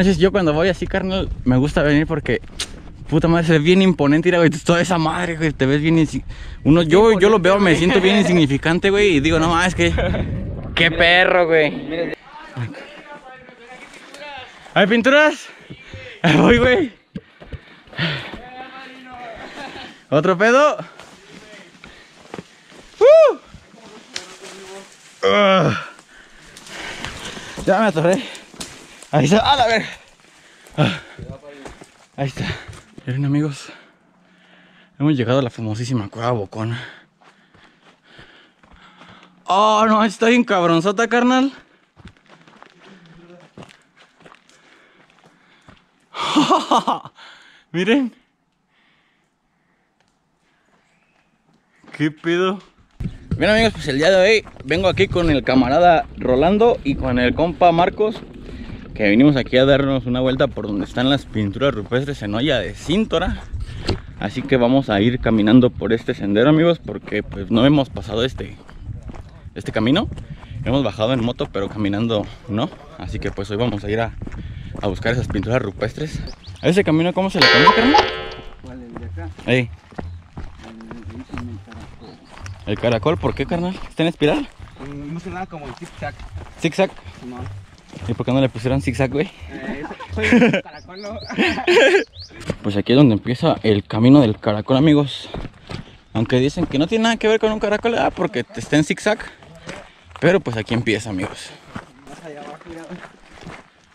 Entonces yo cuando voy así, carnal, me gusta venir porque puta madre, se ve bien imponente, mira, güey, toda esa madre, güey, te ves bien uno yo yo lo veo, me siento bien insignificante, güey, y digo, no más, que qué perro, güey. ¿Hay pinturas? Ahí Voy, güey. ¿Otro pedo? ¡Uh! Ah. Ya me atoré. Ahí está. ¡A la ver! Ahí está. Miren, amigos. Hemos llegado a la famosísima cueva bocona. Oh, no, está bien cabronzota, carnal. Miren. ¿Qué pedo? Bien amigos, pues el día de hoy vengo aquí con el camarada Rolando y con el compa Marcos que vinimos aquí a darnos una vuelta por donde están las pinturas rupestres en olla de Cíntora así que vamos a ir caminando por este sendero amigos porque pues no hemos pasado este este camino hemos bajado en moto pero caminando no así que pues hoy vamos a ir a, a buscar esas pinturas rupestres ¿A ese camino cómo se le conoce carnal? ¿Cuál es el de acá? Ey, El, caracol. ¿por qué carnal? ¿Está en espiral? Mm, No sé nada como el tic-tac. Zigzag No. ¿Y por qué no le pusieron zigzag, güey? Eh, caracol, no. Pues aquí es donde empieza el camino del caracol, amigos. Aunque dicen que no tiene nada que ver con un caracol, ah, porque está en zigzag. Pero pues aquí empieza, amigos. Más allá abajo, mira.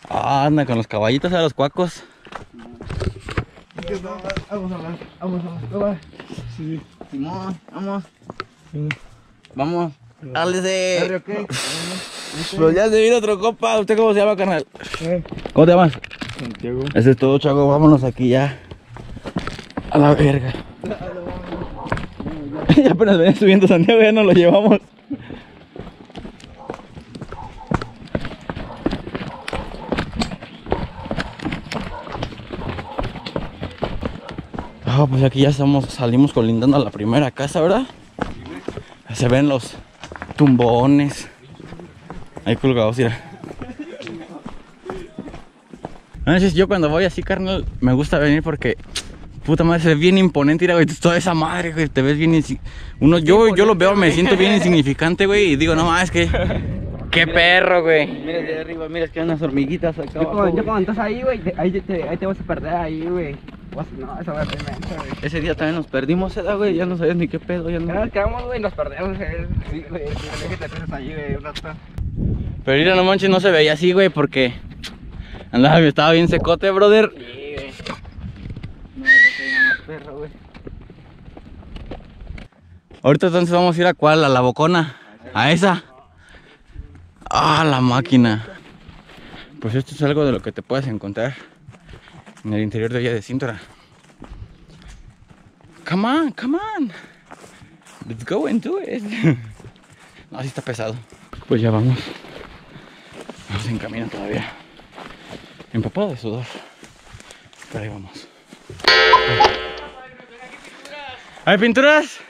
Ah, anda con los caballitos a los cuacos. Vamos a hablar, vamos a hablar. Sí. Simón, vamos. Vamos. ¡Álese! ¿ok? Pues ya se vino otro copa. ¿Usted cómo se llama, carnal? ¿Cómo te llamas? Santiago. Ese es todo, chavo. Vámonos aquí ya. A la verga. ya apenas venía subiendo Santiago, ya nos lo llevamos. Ah, pues aquí ya estamos, salimos colindando a la primera casa, ¿verdad? Se ven los tumbones. Ahí colgados, mira. Entonces yo cuando voy así, carnal, me gusta venir porque puta madre, se ve bien imponente, mira, güey, toda esa madre, güey, te ves bien uno yo yo lo veo, me siento bien insignificante, güey, y digo, no más, que qué perro, güey. Mira de arriba, mira que hay unas hormiguitas acá abajo. Ya cuando estás ahí, güey, te- ahí te, ahí te vas a perder ahí, güey. Vas- No, esa va a ser inmensa, güey. Ese día también nos perdimos, ¿eh, güey? Ya no sabías ni qué pedo, ya no. nos quedamos, güey, nos perdemos, eh. Sí, güey, sí, que te pierdes ahí, güey, un rato. Pero mira, no manches, no se veía así, güey, porque andaba, estaba bien secote, brother. Sí, güey. No, no perro, güey. Ahorita entonces vamos a ir a cuál, a la bocona, a esa. Ah, la máquina. Pues esto es algo de lo que te puedes encontrar en el interior de Villa de Cintura. Come on, come on. Let's go and do it. No, así está pesado. Pues ya vamos. Vamos en camino todavía. Empapado de sudor. Pero ahí vamos. ¿Hay pinturas?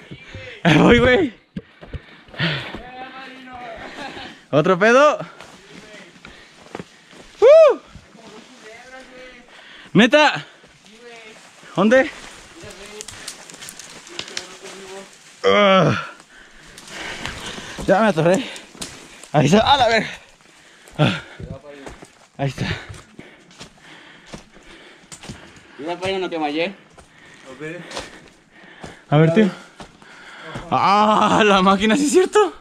Voy, güey. ¿Otro pedo? ¡Uh! ¿Neta? ¿Dónde? Ah. Ya me atoré. Ahí está. ¡A la ver! Ah. Ahí está. Esa página no te mallé. A ver, tío. ¡Ah! La máquina, ¿sí es cierto?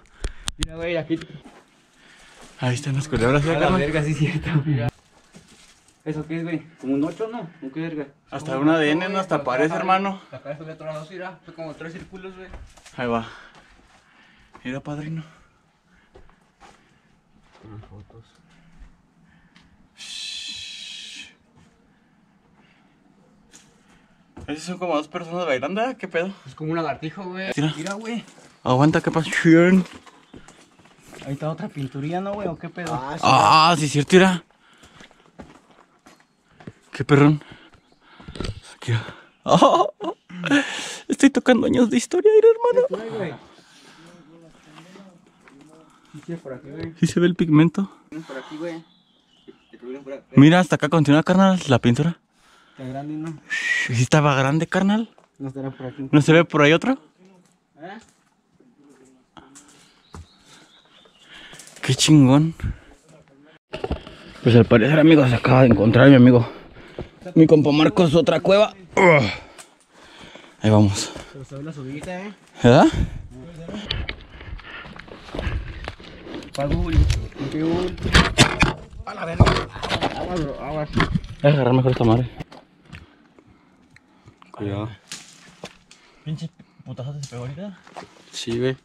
Mira, güey, aquí. Ahí están las culebras, ¿sí, A la verga, sí es cierto. ¿Eso qué es, güey? ¿Como un 8, no? ¿O qué verga? Hasta un ADN, ¿no? Hasta parece, hermano. Acá esto le otro mira. Fue como tres círculos, güey. Ahí va. Mira, padrino. Unas fotos. Esos son como dos personas bailando, ¿eh? ¿qué pedo? Es como un lagartijo, güey. Mira. Mira, güey. Aguanta, ¿qué pasa? Ahí está otra pinturilla, ¿no, güey? ¿O qué pedo? Ah, Ah, sí, es cierto, mira. Qué perrón. Aquí. Oh, estoy tocando años de historia, mira, hermano. Sí, sí, por aquí, güey. Sí se ve el pigmento. Por aquí, güey. Te tuvieron Mira, hasta acá continúa, carnal, la pintura. Está grande, ¿no? ¿Sí estaba grande, carnal? No estará por aquí. ¿No se ve por ahí otro? ¿Eh? Qué chingón. Pues al parecer, amigos, se acaba de encontrar mi amigo. Mi compa Marcos, otra cueva. Ahí vamos. Pero se ve la subida, ¿eh? ¿Verdad? Pago, A la verga. Aguas, bro, aguas. Voy a agarrar mejor esta madre. Cuidado. Pinche putazo se pegó ahorita. Sí, güey.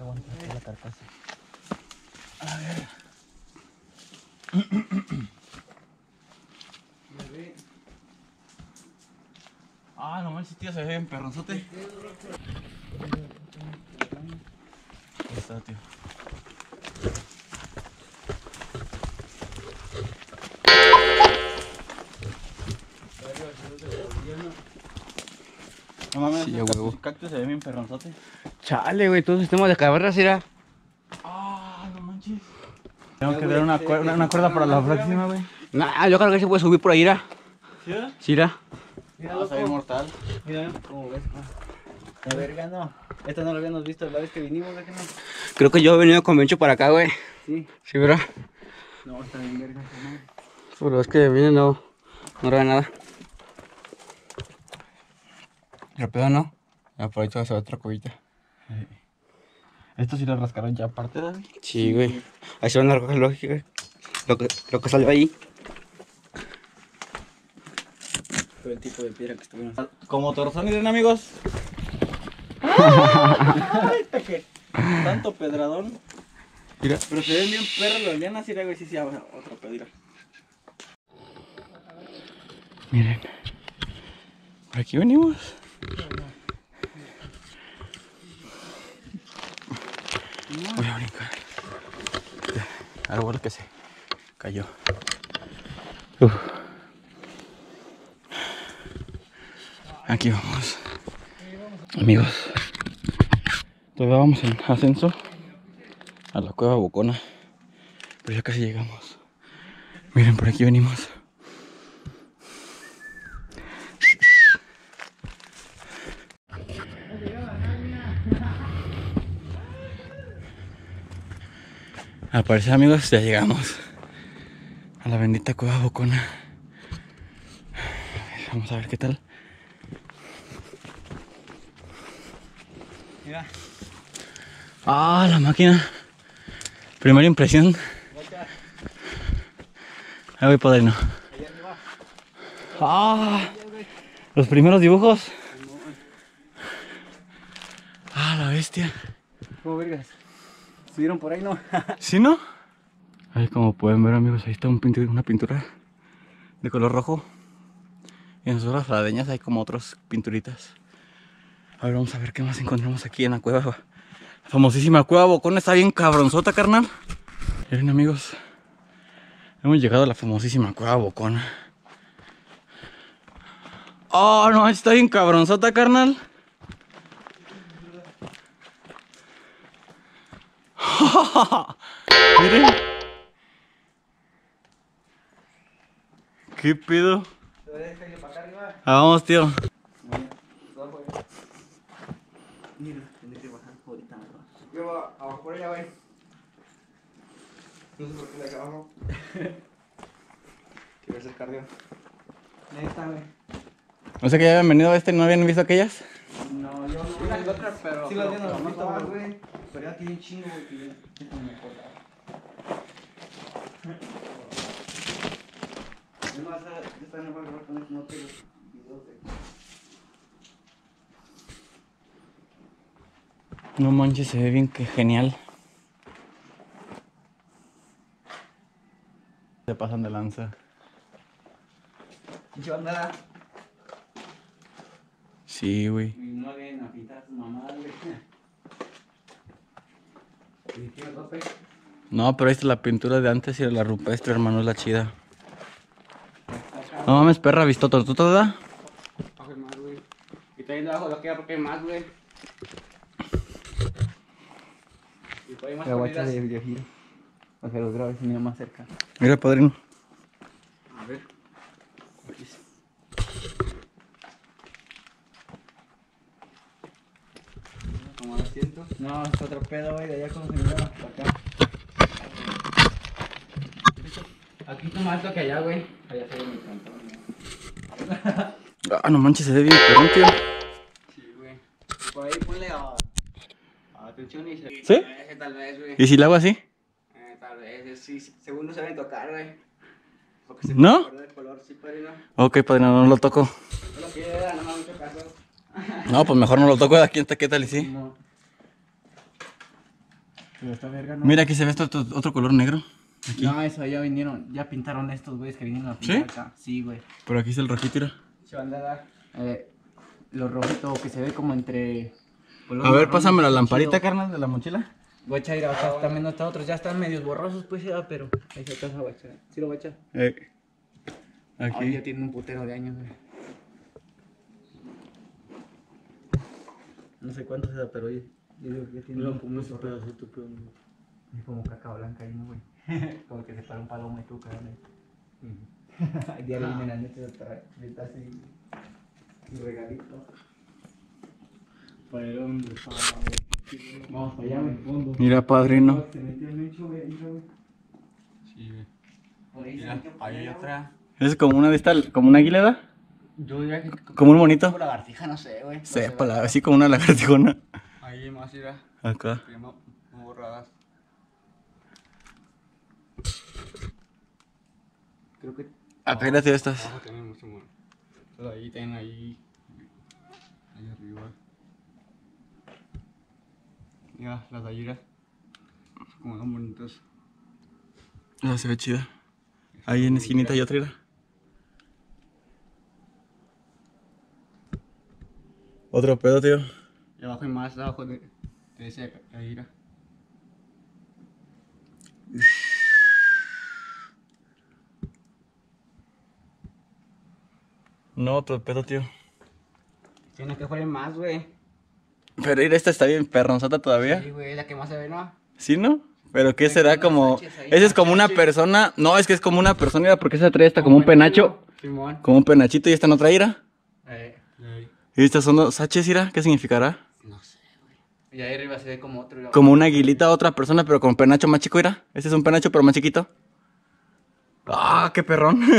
Aguanta la carcasa. Ah, no manches, tío, se ve bien perronzote. Ahí está, tío. Mames, Sí, sí, a huevo. cactus se ve bien perronzote. Chale, güey, todo sistema de cavernas era. Ah, no manches. Tengo que dar una, cuer- una, una cuerda para la próxima, güey. Nah, yo creo que se puede subir por ahí, era. ¿Sí? Sí, era. Mira, va a salir mortal. Mira, ¿cómo ves? La verga, no. Esta no la habíamos visto la vez que vinimos, ¿verdad que no? Creo que yo he venido con Bencho para acá, güey. Sí. Sí, ¿verdad? No, está bien verga. ¿no? Pero es que viene no, no ve nada. Rápido, ¿no? Ya por ahí te vas a ver otra cubita. Esto sí lo rascaron ya aparte, David. Sí, güey. Ahí se van a recoger lo que, lo que, salió ahí. Todo el tipo de piedra que estuvieron. Como torzón y amigos. Ay, Tanto pedradón. Mira. Pero se ven bien perros las lianas y luego sí, sí, ahora otro pedira. Miren. Por aquí venimos. Voy a brincar. Árbol que se cayó. Aquí vamos. Amigos. Todavía vamos en ascenso a la cueva Bocona. Pero ya casi llegamos. Miren, por aquí venimos. Al parecer, amigos, ya llegamos a la bendita cueva Bocona. Vamos a ver qué tal. Mira. Ah, la máquina. Primera impresión. Ahí voy padrino. Ah, los primeros dibujos. Ah, la bestia. ¿Cómo vergas? ¿Subieron por ahí, no? ¿Sí, no? Ahí como pueden ver amigos, ahí está una pintura de color rojo. Y en sus horas ladeñas hay como otras pinturitas. A ver, vamos a ver qué más encontramos aquí en la cueva. La famosísima cueva Bocón está bien cabronzota, carnal. Miren amigos, hemos llegado a la famosísima cueva Bocón. Oh, no, está bien cabronzota, carnal. Miren. ¿Qué pedo? Ah, vamos, tío. Mira, tendré que bajar ahorita, ¿no? Yo voy abajo por allá, güey. No sé por qué de acá abajo. Quiero hacer cardio. Ahí está, güey. No sé que ya habían venido a este y no habían visto aquellas. No, yo no. Sí, las otras, pero. Sí, las de los güey. Pero ya tiene un chingo, güey, que no me acuerdo. Yo no, esa- yo esta no voy a grabar con esto, no quiero videos de. No manches, se ve bien que genial. Se pasan de lanza. Pinche bandada. Sí, güey. Y no vienen a pintar a sus mamadas, güey. No, pero ahí está la pintura de antes y de la rupestre, hermano, es la chida. No mames, perra, visto más, güey. Y está yendo abajo de aquella porque hay más, güey. Y por ahí más corridas. de giro. Para que los grabes mira más cerca. Mira, padrino. ver. No, es otro pedo, güey, de allá como se para acá. Aquí está más alto que allá, güey. Allá se ve mi cantón. Ah, no manches, se ve bien perrón, tío. Sí, güey. Por ahí ponle a. a atención y se. ¿Sí? Ese tal vez, güey. ¿Y si la hago así? Eh, tal vez, sí, según no saben tocar, güey. Porque se ¿No? me el color, sí, padrino. Ok, padre, no, lo toco. No lo quiera, no me haga mucho caso. No, pues mejor no lo toco de aquí tal y sí. No. Pero esta verga no. Mira, aquí se ve esto, otro, otro color negro. Aquí. No, eso ya vinieron, ya pintaron estos güeyes que vinieron a ¿Sí? pintar acá. Sí, güey. Pero aquí está el rojito, mira. Se van a dar eh, lo rojito que se ve como entre. A ver, pásame la chido. lamparita, carnal, de la mochila. Guacha, mira, acá también no está otros, ya están medios borrosos, pues, ya, pero ahí se alcanza a guachar. ¿Sí lo guacha? Eh. Ay, Aquí. ya tiene un putero de años, güey. No sé cuánto sea, pero oye, yo digo que ya tiene como ese pedacito, pero Es como caca blanca ahí, ¿no, güey? como que se para un palomo y tú, carne. El día de vienen la neta de así, un regalito. Para ir a donde estaba, Vamos para allá, güey. fondo. Mira, padrino. Se metió el bicho, güey, ahí, güey. Sí, güey. Por ahí se Mira, ahí hay otra. Es como una de estas, como una águila, Yo diría que como un monito. como lagartija, no sé, güey. No sé, Sepa, la- así como una lagartijona. Ahí más irá, Acá. prima, borradas. Creo que Acá era de estas. Abajo tenemos Simón. Entonces ahí tienen ahí. Ahí arriba. Mira, las galleras. Como son bonitas. Ah, se ve chida. Ahí en esquinita hay otra. mira. Otro pedo, tío. Y abajo hay más abajo de, de ese gallera. No, otro pedo, tío. tiene que fueran más, güey. Pero mira, esta está bien perronzata todavía. Sí, güey, la que más se ve, ¿no? ¿Sí, no? Pero ¿qué será como...? sánchez Ese es como una sánchez. persona... No, es que es como una persona, porque esa trae esta como un penacho. Simón. Como un penachito y esta no trae ira. Eh, Y ahí. Y estas son dos saches, ira. ¿Qué significará? Y ahí arriba se ve como otro. Como una aguilita a otra persona, pero con penacho más chico, ira. Este es un penacho, pero más chiquito. ¡Ah, qué perrón! Sí,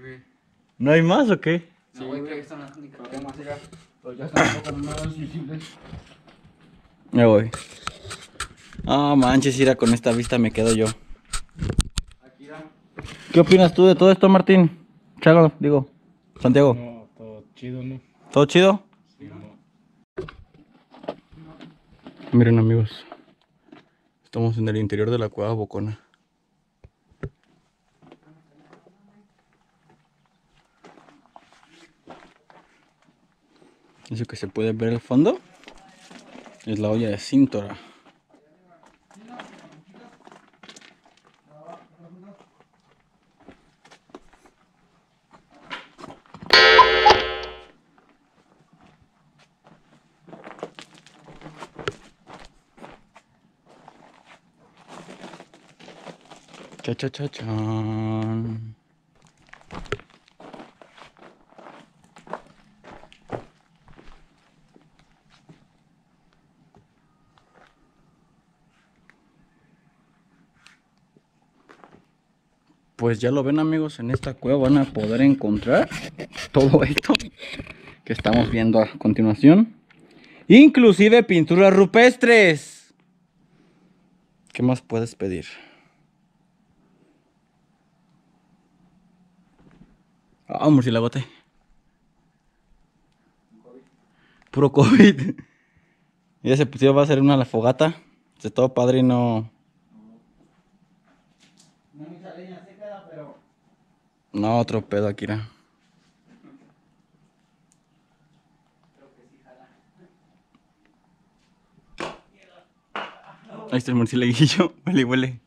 güey. ¿No hay más o qué? No, güey, creo que son las únicas. Pero ¿qué más irá? Pero ya están un poco más visibles. Me voy. Ah, manches, ira, con esta vista me quedo yo. ¿Qué opinas tú de todo esto, Martín? Chago, digo, Santiago. No, todo chido, ¿no? ¿Todo chido? Sí, no. Miren, amigos. Estamos en el interior de la cueva Bocona. Eso que se puede ver al fondo es la olla de Cintora. Cha cha cha. Pues ya lo ven amigos, en esta cueva van a poder encontrar todo esto que estamos viendo a continuación. Inclusive pinturas rupestres. ¿Qué más puedes pedir? Ah, un murciélagote. Puro COVID. Ya se pusieron, va a hacer una la fogata. De todo padre y no. No mucha leña se queda, pero. No, otro pedo, Akira. Ahí está el murciélaguillo. Huele, huele.